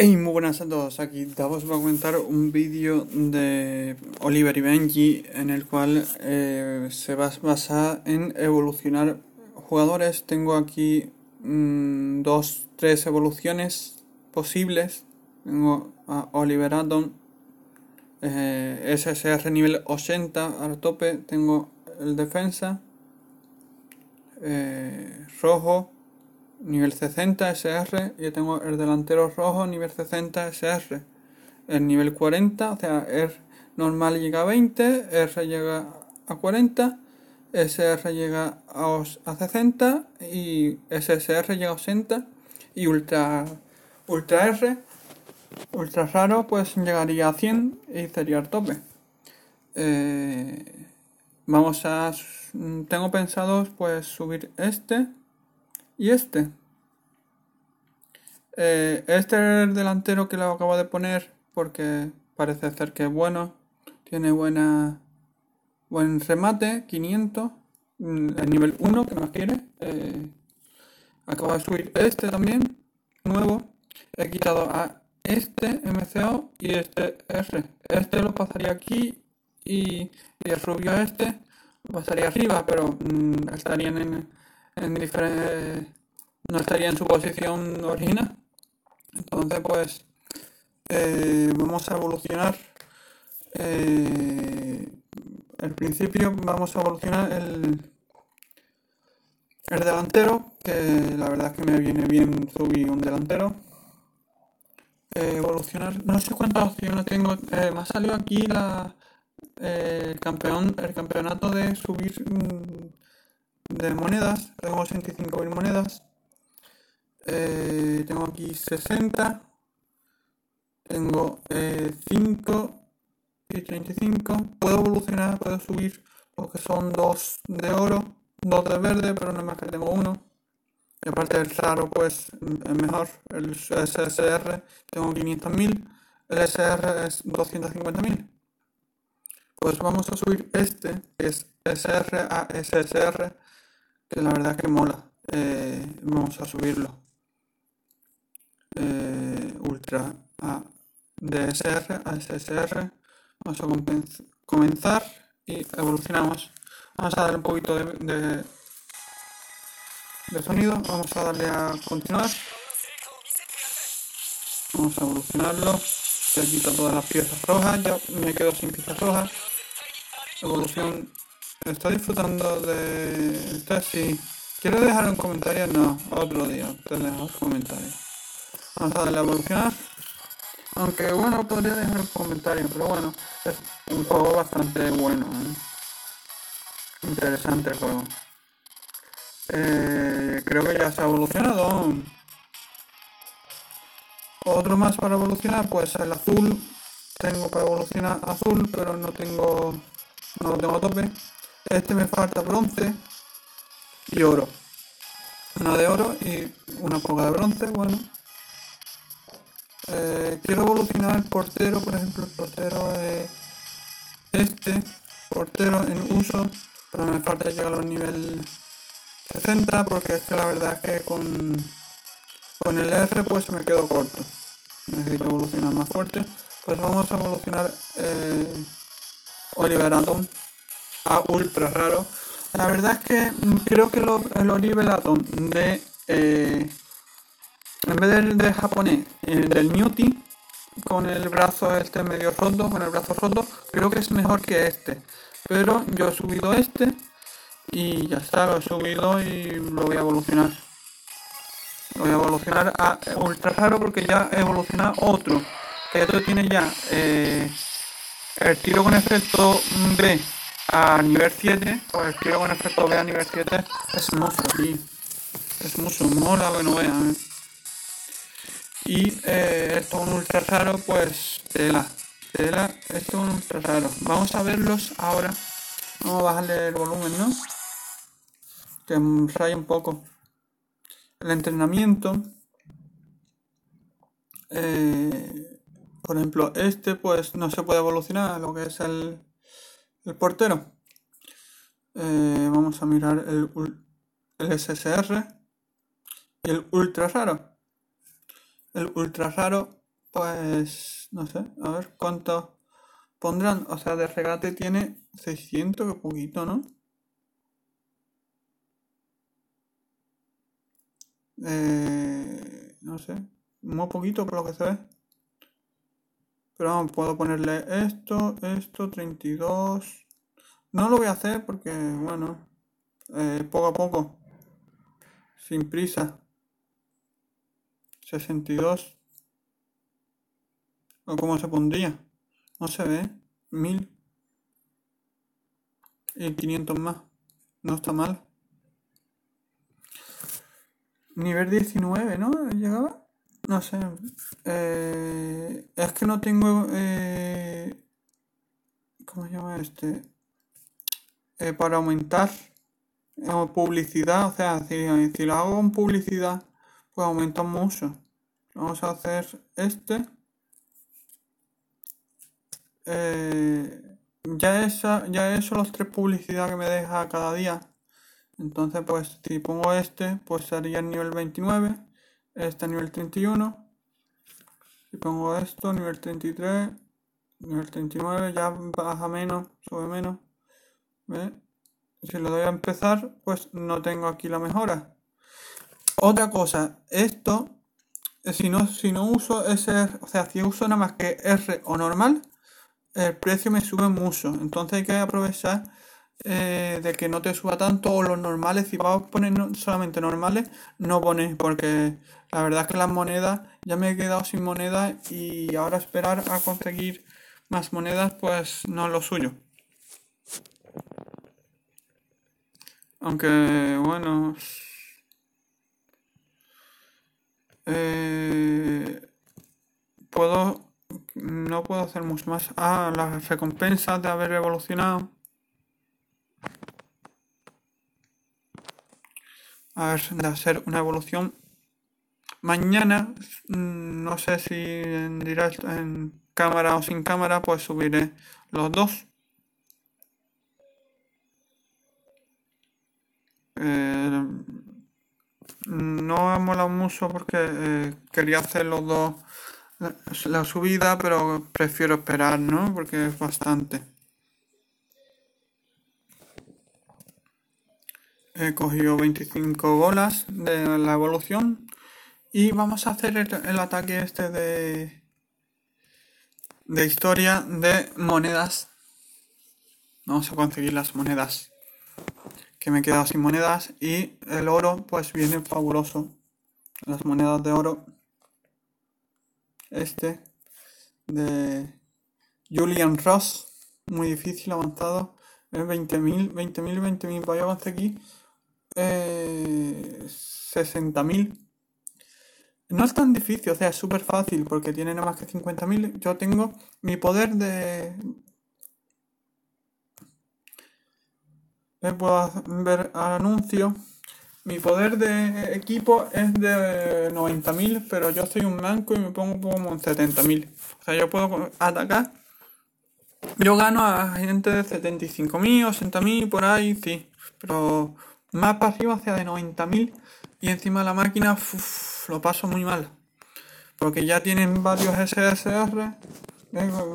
Hey, muy buenas a todos, aquí Davos va a comentar un vídeo de Oliver y Benji en el cual eh, se va a basar en evolucionar jugadores. Tengo aquí mm, dos, tres evoluciones posibles. Tengo a Oliver Atom, eh, SSR nivel 80 al tope. Tengo el defensa, eh, rojo, nivel 60 SR. Yo tengo el delantero rojo, nivel 60 SR. El nivel 40, o sea, normal llega a 20, R llega a 40, SR llega a, a 60 y SSR llega a 80 y Ultra, Ultra R, Ultra raro, pues llegaría a 100 y sería el tope. Eh, vamos a... Tengo pensado pues subir este y este. Eh, este es el delantero que lo acabo de poner porque parece ser que es bueno. Tiene buena buen remate, 500. Mm, el nivel 1 que más quiere. Eh, acabo de subir este también, nuevo. He quitado a este MCO y este R. Este lo pasaría aquí y, el rubio este lo pasaría arriba, pero mm, estarían en, en diferentes no estaría en su posición original entonces pues eh, vamos a evolucionar eh, al principio vamos a evolucionar el el delantero que la verdad es que me viene bien subir un delantero eh, evolucionar no sé cuántas opciones tengo me ha salido aquí la el campeón el campeonato de subir mm, de monedas, tengo 65.000 monedas. Eh, tengo aquí 60. Tengo 5 eh, y 35. Puedo evolucionar, puedo subir porque son 2 de oro, 2 de verde, pero no más que tengo uno. Y aparte del raro, pues es mejor. El SSR tengo 500.000. El SR es 250.000. Pues vamos a subir este, que es SR a SSR que la verdad que mola. Eh, vamos a subirlo. Eh, ultra a DSR a SSR. Vamos a comenzar y evolucionamos. Vamos a darle un poquito de, de, sonido. Vamos a darle a continuar. Vamos a evolucionarlo. Se quita todas las piezas rojas. Ya me quedo sin piezas rojas. Evolución Estoy disfrutando de este sí. ¿Quieres dejar un comentario? No, otro día te dejo un comentario. Vamos a darle a evolucionar. Aunque bueno, podría dejar un comentario, pero bueno, es un juego bastante bueno. ¿eh? Interesante el juego. Eh, creo que ya se ha evolucionado. Otro más para evolucionar, pues el azul. Tengo para evolucionar azul, pero no tengo. No lo tengo a tope. Este me falta bronce y oro. Una de oro y una poca de bronce, bueno. Eh, quiero evolucionar el portero, por ejemplo, el portero de este, portero en uso, pero me falta llegar al nivel 60 porque es que la verdad es que con, con el R pues me quedo corto. Necesito evolucionar más fuerte. Pues vamos a evolucionar eh, Oliver Atom a ultra raro. La verdad es que creo que el Oliver Atom de. Eh, en vez del de japonés, del Newty, con el brazo este medio roto, con el brazo roto, creo que es mejor que este. Pero yo he subido este y ya está, lo he subido y lo voy a evolucionar. Lo voy a evolucionar a ultra raro porque ya he evolucionado otro. Que esto tiene ya eh, el tiro con efecto B a nivel 7, pues quiero con efecto B a nivel 7 es hermoso, aquí. Es mucho, mola que no vean. ¿eh? Y eh, esto es un ultra raro, pues tela. Tela, esto es un ultra raro. Vamos a verlos ahora. Vamos a bajarle el volumen, ¿no? Que raya un poco. El entrenamiento. Eh, por ejemplo, este pues no se puede evolucionar lo que es el, el portero. Eh, vamos a mirar el, el SSR el ultra raro. El ultra raro pues no sé, a ver cuánto pondrán. O sea, de regate tiene 600, que poquito, ¿no? Eh, no sé, muy poquito por lo que se ve. Pero vamos, puedo ponerle esto, esto, 32. No lo voy a hacer porque, bueno, eh, poco a poco, sin prisa. 62. ¿O cómo se pondría? No se ve. 1000. Y 500 más. No está mal. Nivel 19, ¿no? ¿Llegaba? No sé. Eh, es que no tengo... Eh, ¿Cómo se llama este? Eh, para aumentar publicidad. O sea, si, si lo hago con publicidad, pues aumenta mucho. Vamos a hacer este. Eh, ya, esa, ya eso los tres publicidad que me deja cada día. Entonces, pues si pongo este, pues sería el nivel 29, este nivel 31. Si pongo esto, nivel 33, nivel 39, ya baja menos, sube menos. Si le doy a empezar, pues no tengo aquí la mejora. Otra cosa, esto, si no, si no uso ese, o sea, si uso nada más que R o normal, el precio me sube mucho. Entonces hay que aprovechar eh, de que no te suba tanto o los normales. Si vas a poner solamente normales, no pones porque la verdad es que las monedas, ya me he quedado sin monedas y ahora esperar a conseguir más monedas, pues no es lo suyo. Aunque bueno... Eh, puedo no puedo hacer mucho más. Ah, las recompensas de haber evolucionado. A ver, de hacer una evolución. Mañana, mm, no sé si en directo, en cámara o sin cámara, pues subiré los dos. Eh, no ha molado mucho porque eh, quería hacer los dos la subida, pero prefiero esperar, ¿no? Porque es bastante. He cogido 25 bolas de la evolución. Y vamos a hacer el, ataque este de... De historia de monedas. Vamos a conseguir las monedas. Que me he quedado sin monedas. Y el oro pues viene fabuloso. Las monedas de oro este de Julian Ross, muy difícil, avanzado. 20.000, 20.000, 20.000, voy a avanzar aquí. Eh, 60.000. No es tan difícil, o sea, es súper fácil porque tiene nada más que 50.000. Yo tengo mi poder de... Puedo ver anuncio mi poder de equipo es de 90.000, pero yo soy un blanco y me pongo como en 70.000. O sea, yo puedo atacar. Yo gano a gente de 75.000, 80.000, por ahí, sí. Pero más pasivo hacia de 90.000 y encima la máquina lo paso muy mal. Porque ya tienen varios SSR.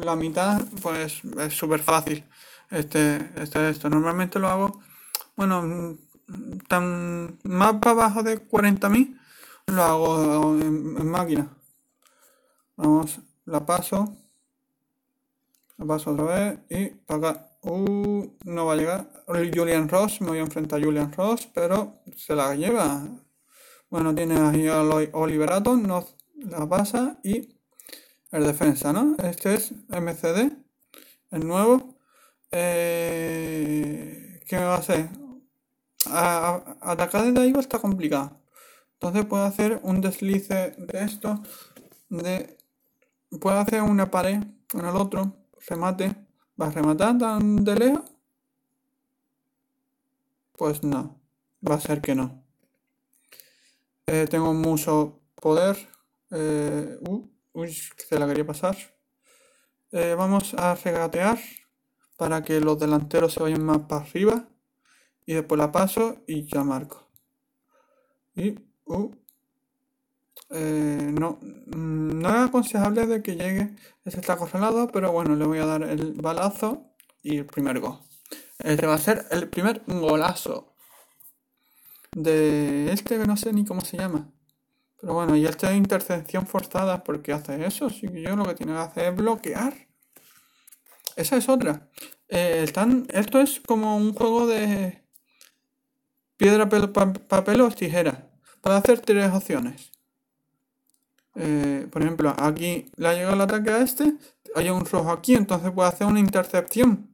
La mitad, pues es súper fácil. Este, este, esto. Normalmente lo hago, bueno, tan más para abajo de 40.000 lo hago en, máquina. Vamos la paso la paso otra vez y para acá. Uh, no va a llegar. Julian Ross me voy a enfrentar a Julian Ross pero se la lleva. Bueno tiene ahí a Oliverato no la pasa y el defensa no este es MCD el nuevo eh, ¿qué me va a hacer? atacar desde ahí está complicado. Entonces puedo hacer un deslice de esto. Puedo hacer una pared con el otro. Remate. ¿Va a rematar tan de lejos? Pues no. Va a ser que no. Eh, tengo mucho poder. Eh, uh, uy, se la quería pasar. Vamos a regatear para que los delanteros se vayan más para arriba y después la paso y ya marco. Y uh, eh, no, mm, no es aconsejable de que llegue, ese está congelado, pero bueno, le voy a dar el balazo y el primer gol. Este va a ser el primer golazo de este que no sé ni cómo se llama. Pero bueno, y esta intercepción forzada, porque hace eso? Si yo lo que tiene que hacer es bloquear. Esa es otra. Eh, están, esto es como un juego de piedra, papel o tijera. Para hacer tres opciones. Eh, por ejemplo, aquí le ha llegado el ataque a este, hay un rojo aquí, entonces puede hacer una intercepción.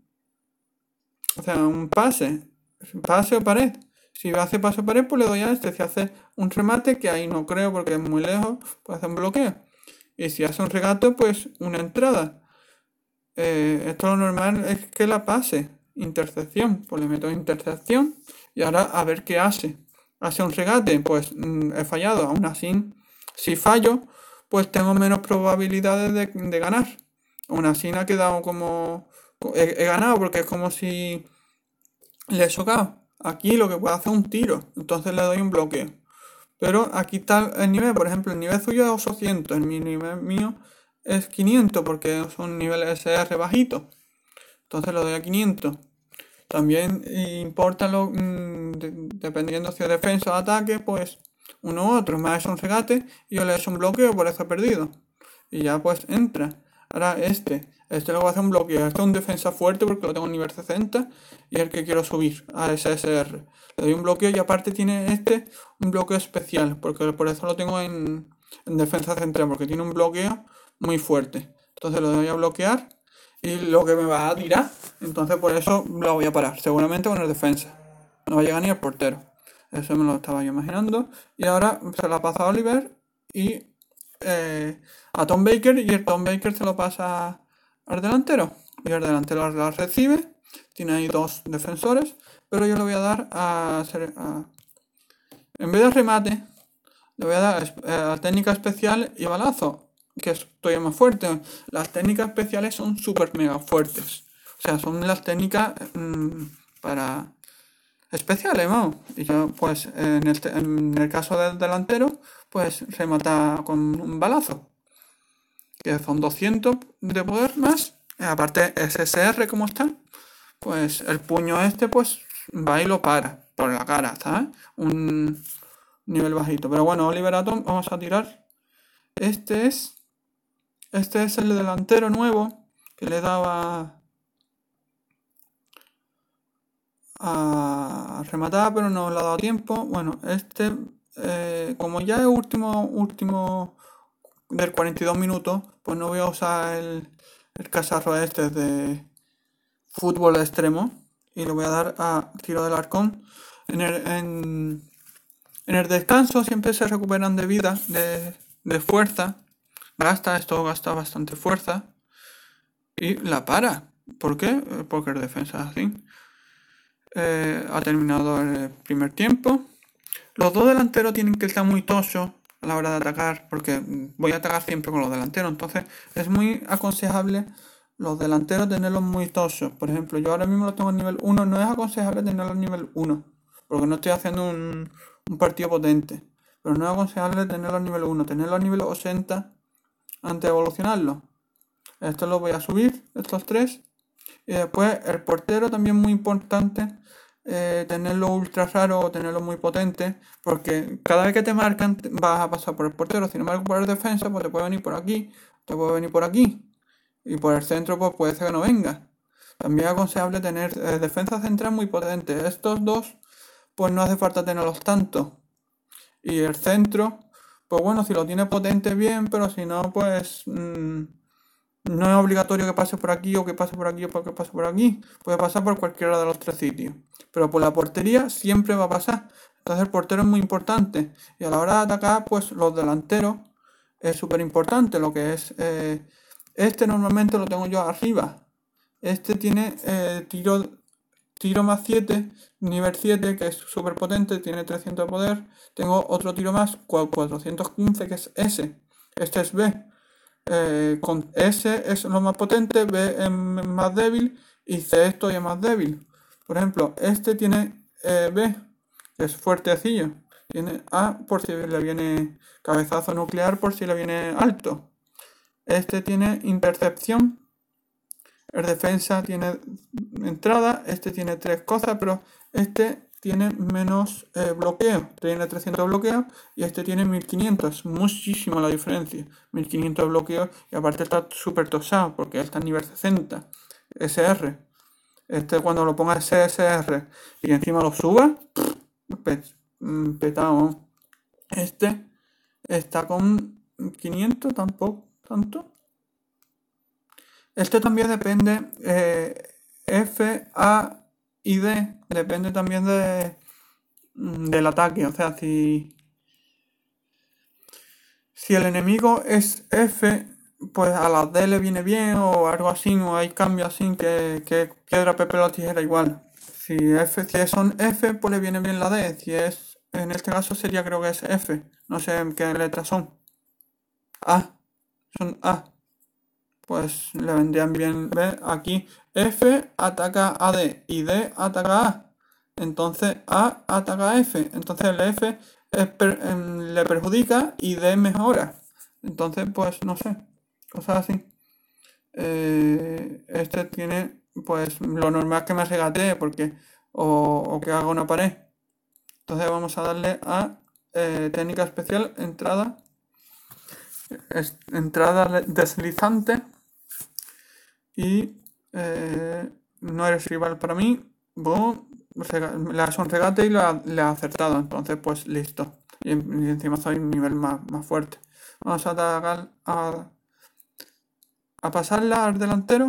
O sea, un pase. Pase o pared. Si hace pase o pared, pues le doy a este. Si hace un remate, que ahí no creo porque es muy lejos, puede hacer un bloqueo. Y si hace un regate, pues una entrada. Eh, esto lo normal es que la pase. Intercepción. Pues le meto intercepción. Y ahora a ver qué hace. Hace un regate, pues mm, he fallado. Aún así, si fallo, pues tengo menos probabilidades de, ganar. Aún así ha quedado como... He, ganado porque es como si le he socado. Aquí lo que puedo hacer es un tiro. Entonces le doy un bloqueo. Pero aquí está el nivel. Por ejemplo, el nivel suyo es 800. El nivel mío es 500 porque son niveles SR bajitos. Entonces le doy a 500. También importa lo, mm, dependiendo si es defensa o ataque, pues uno u otro. Me ha un regate y yo le he hecho un bloqueo, por eso perdido. Y ya pues entra. Ahora este. Este lo voy a hacer un bloqueo. Este es un defensa fuerte porque lo tengo en nivel 60 y es el que quiero subir a SSR. Le doy un bloqueo y aparte tiene este un bloqueo especial porque por eso lo tengo en, en defensa central porque tiene un bloqueo muy fuerte. Entonces lo doy a bloquear y lo que me va a tirar. Entonces por eso lo voy a parar. Seguramente con el defensa. No va a llegar ni el portero. Eso me lo estaba yo imaginando. Y ahora se la pasa a Oliver y eh, a Tom Baker. Y el Tom Baker se lo pasa al delantero. Y el delantero la recibe. Tiene ahí dos defensores. Pero yo le voy a dar a, en vez de remate, le voy a dar a técnica especial y balazo que es todavía más fuerte. Las técnicas especiales son súper mega fuertes. O sea, son las técnicas mm, para especiales, vamos. Y yo, pues, en el, caso del delantero, pues se mata con un balazo. Que son 200 de poder más. aparte, SSR, como está, pues el puño este, pues va y lo para por la cara, ¿sabes? Un nivel bajito. Pero bueno, Oliver Atom, vamos a tirar. Este es este es el delantero nuevo que le daba a rematar, pero no le ha dado tiempo. Bueno, este, eh, como ya es último, último del 42 minutos, pues no voy a usar el, el cazarro este de fútbol extremo y lo voy a dar a tiro del arcón. En el, en, el descanso siempre se recuperan de vida, de, de fuerza Gasta, esto gasta bastante fuerza. Y la para. ¿Por qué? Eh, porque el defensa así. Eh, ha terminado el primer tiempo. Los dos delanteros tienen que estar muy tosos a la hora de atacar, porque voy a atacar siempre con los delanteros. Entonces es muy aconsejable los delanteros tenerlos muy tosos. Por ejemplo, yo ahora mismo lo tengo en nivel 1. No es aconsejable tenerlo en nivel 1, porque no estoy haciendo un, un partido potente. Pero no es aconsejable tenerlo en nivel 1. Tenerlo a nivel 80 antes de evolucionarlo. Esto lo voy a subir, estos tres. Y después el portero también muy importante. Eh, tenerlo ultra raro o tenerlo muy potente. Porque cada vez que te marcan vas a pasar por el portero. Sin embargo, por el defensa, pues te puede venir por aquí. Te puede venir por aquí. Y por el centro, pues puede ser que no venga. También es aconsejable tener eh, defensa central muy potente. Estos dos, pues no hace falta tenerlos tanto. Y el centro, pues bueno, si lo tiene potente bien, pero si no, pues mm, no es obligatorio que pase por aquí o que pase por aquí o que pase por aquí. Puede pasar por cualquiera de los tres sitios. Pero por la portería siempre va a pasar. Entonces el portero es muy importante. Y a la hora de atacar, pues los delanteros es súper importante. Lo que es... Eh, este normalmente lo tengo yo arriba. Este tiene eh, tiro tiro más 7, nivel 7, que es súper potente, tiene 300 de poder. Tengo otro tiro más, 415, que es S. Este es B. Eh, con S es lo más potente, B es más débil y C es más débil. Por ejemplo, este tiene eh, B, que es fuertecillo. Tiene A por si le viene cabezazo nuclear, por si le viene alto. Este tiene intercepción. El defensa tiene entrada. Este tiene tres cosas, pero este tiene menos eh, bloqueo. Tiene 300 bloqueo y este tiene 1500. Muchísima la diferencia. 1500 bloqueo y aparte está súper tosado porque está en nivel 60. SR. Este cuando lo ponga SSR y encima lo suba, mm, petado. Este está con 500 tampoco, tanto. Este también depende eh, F, A y D, depende también de, mm, del ataque. O sea, si, si el enemigo es F, pues a la D le viene bien o algo así, o hay cambios así que, que piedra, papel o tijera igual. Si, F, si son F, pues le viene bien la D. Si es, en este caso sería creo que es F. No sé qué letras son. A. Son A. Pues le vendrían bien. ¿Ve? Aquí F ataca a D y D ataca A. Entonces A ataca a F. Entonces el F em, le perjudica y D mejora. Entonces, pues no sé cosas así. Eh, este tiene, pues, lo normal que me regatee, porque, o, que haga una pared. Entonces vamos a darle a eh, técnica especial, entrada, entrada deslizante y eh, no eres rival para mí. le has un regate y le ha acertado, entonces pues listo. Y, encima soy un nivel más, más fuerte. Vamos a dar a a pasarla al delantero.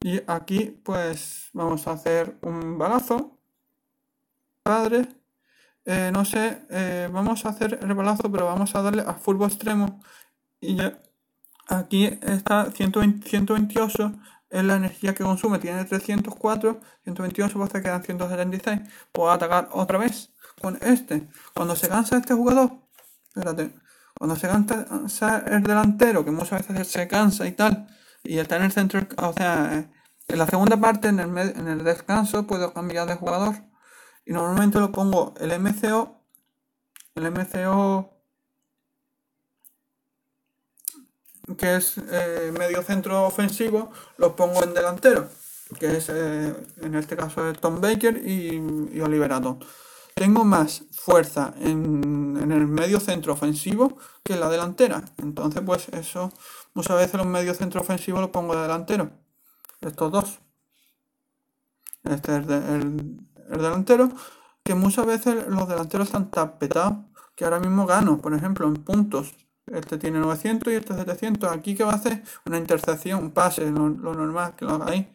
Y aquí pues vamos a hacer un balazo. Padre. Eh, no sé, eh, vamos a hacer el balazo, pero vamos a darle a furbo extremo. Y ya aquí está 120, 128 es la energía que consume. Tiene 304, 128 pues te quedan 176. Puedo atacar otra vez con este. Cuando se cansa este jugador, espérate, cuando se cansa el delantero, que muchas veces se cansa y tal, y está en el centro, o sea, en la segunda parte, en el, en el descanso, puedo cambiar de jugador. Y normalmente lo pongo el MCO, el MCO que es eh, medio centro ofensivo, lo pongo en delantero, que es eh, en este caso Tom Baker y, y Oliver tengo más fuerza en, el medio centro ofensivo que en la delantera. Entonces, pues eso, muchas veces los medios centro ofensivos los pongo de delantero. Estos dos. Este es el, delantero. Que muchas veces los delanteros están tan petados que ahora mismo gano, por ejemplo, en puntos. Este tiene 900 y este 700. Aquí que va a hacer una intercepción, un pase, lo, normal que lo hagáis.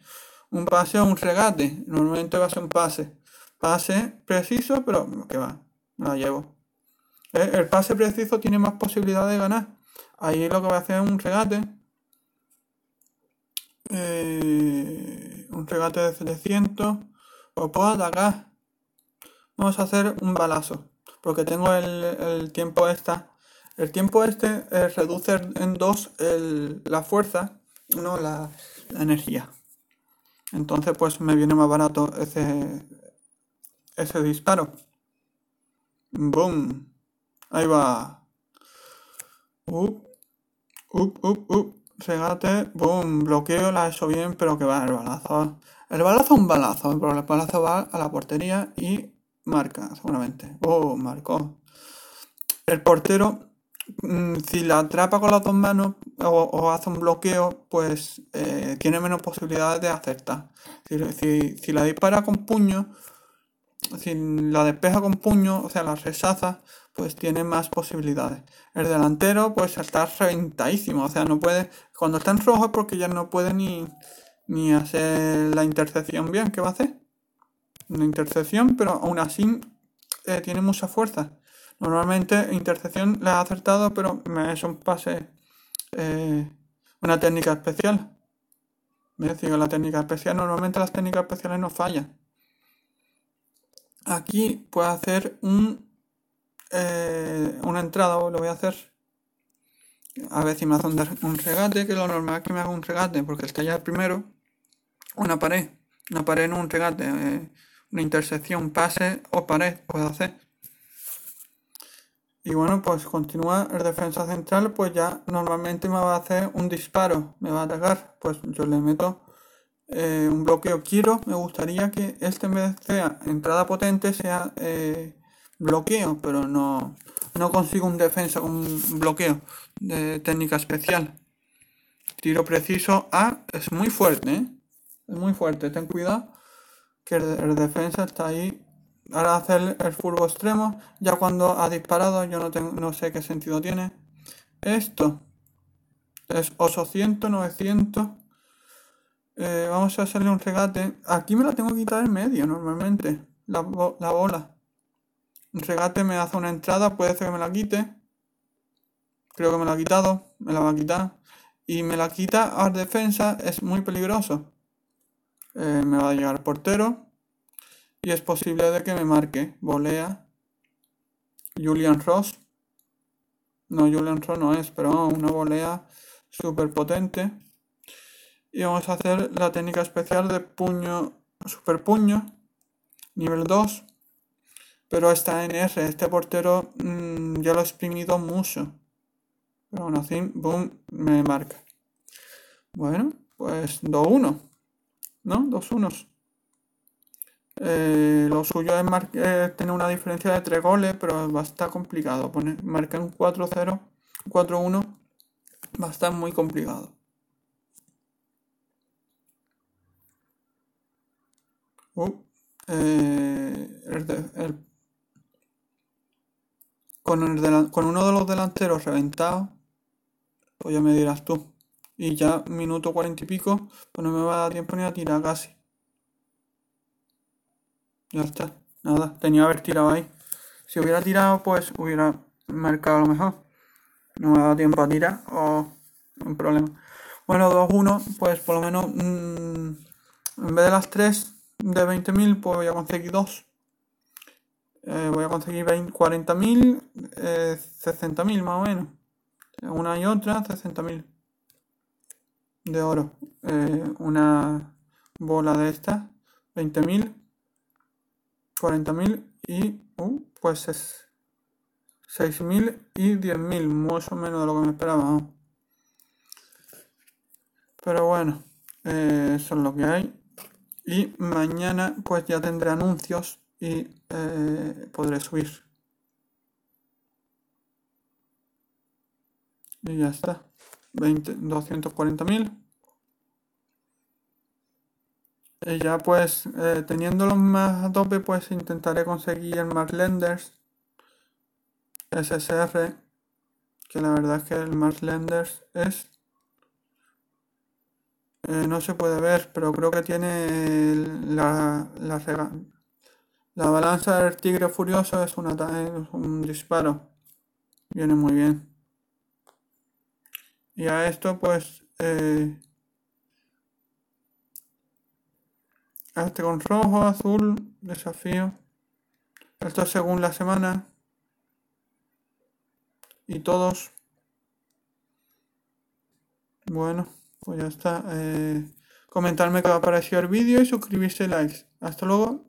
Un pase o un regate. Normalmente va a ser un pase. Pase preciso, pero que va, me la llevo. Eh, el pase preciso tiene más posibilidad de ganar. Ahí lo que voy a hacer es un regate. Eh, un regate de 700. O puedo atacar. Vamos a hacer un balazo. Porque tengo el, tiempo esta. El tiempo este eh, reduce en dos la fuerza, no la, energía. Entonces pues me viene más barato ese, ese disparo. Boom. Ahí va. Up. Up, up, up. Regate. Boom. Bloqueo. La he hecho bien, pero que va el balazo. El balazo es un balazo. El balazo va a la portería y marca, seguramente. Oh, marcó. El portero, si la atrapa con las dos manos o, hace un bloqueo, pues eh, tiene menos posibilidades de acertar. Si, si la dispara con puño, si la despeja con puño, o sea, la rechaza, pues tiene más posibilidades. El delantero, pues está reventadísimo, o sea, no puede, cuando está en rojo es porque ya no puede ni, ni hacer la intercepción bien, ¿qué va a hacer? Una intercepción, pero aún así eh, tiene mucha fuerza. Normalmente intercepción le ha acertado, pero es un pase, eh, una técnica especial. Me decía la técnica especial, normalmente las técnicas especiales no fallan. Aquí puedo hacer un, eh, una entrada, o lo voy a hacer. A ver si me hace un, regate, que lo normal es que me haga un regate, porque está ya primero. Una pared. Una pared no un regate. Una intersección, pase o pared puede hacer. Y bueno, pues continúa el defensa central, pues ya normalmente me va a hacer un disparo, me va a atacar, pues yo le meto eh, un bloqueo. Quiero, me gustaría que este en vez de sea entrada potente sea eh, bloqueo, pero no, no consigo un defensa con un bloqueo de técnica especial. Tiro preciso A es muy fuerte, ¿eh? Es muy fuerte, ten cuidado que el, defensa está ahí. Ahora hacer el, furbo extremo, ya cuando ha disparado yo no, tengo, no sé qué sentido tiene. Esto es 800, 900. Eh, vamos a hacerle un regate. Aquí me la tengo que quitar en medio normalmente. La, la bola. Un regate me hace una entrada. Puede ser que me la quite. Creo que me la ha quitado. Me la va a quitar. Y me la quita a defensa. Es muy peligroso. Eh, me va a llegar portero. Y es posible de que me marque. Volea. Julian Ross. No, Julian Ross no es, pero una volea súper potente y vamos a hacer la técnica especial de puño, super puño, nivel 2. Pero está en R, este portero mm, ya lo he exprimido mucho. Pero aún así, boom, me marca. Bueno, pues 2-1. ¿No? 2 1 eh, lo suyo es tener una diferencia de 3 goles, pero va a estar complicado. Poner, marcar un 4-0, 4-1 va a estar muy complicado. Eh, con, uno de los delanteros reventados, pues ya me dirás tú. Y ya minuto cuarenta y pico, pues no me va a dar tiempo ni a tirar casi. Ya está. Nada, tenía que haber tirado ahí. Si hubiera tirado, pues hubiera marcado a lo mejor. No me ha dado tiempo a tirar o un problema. Bueno, 2-1, pues por lo menos mm, en vez de las 3 de 20.000 pues voy a conseguir dos. Eh, voy a conseguir 40.000, eh, 60.000 más o menos. Una y otra, 60.000 de oro. Eh, una bola de estas, 20.000, 40.000 y uh, pues es 6.000 y 10.000, más o menos de lo que me esperaba. Pero bueno, eh, eso es lo que hay. Y mañana pues ya tendré anuncios y eh, podré subir. Y ya está. 240.000. Y ya pues eh, teniéndolo más a tope pues intentaré conseguir más lenders. SSR. Que la verdad es que el más lenders es eh, no se puede ver, pero creo que tiene la, la, la balanza del tigre furioso es, una, un disparo. Viene muy bien. Y a esto pues... Eh, este con rojo, azul, desafío. Esto según la semana. Y todos. Bueno. Pues ya está. Eh, comentarme qué ha parecido el vídeo y suscribirse likes. Hasta luego.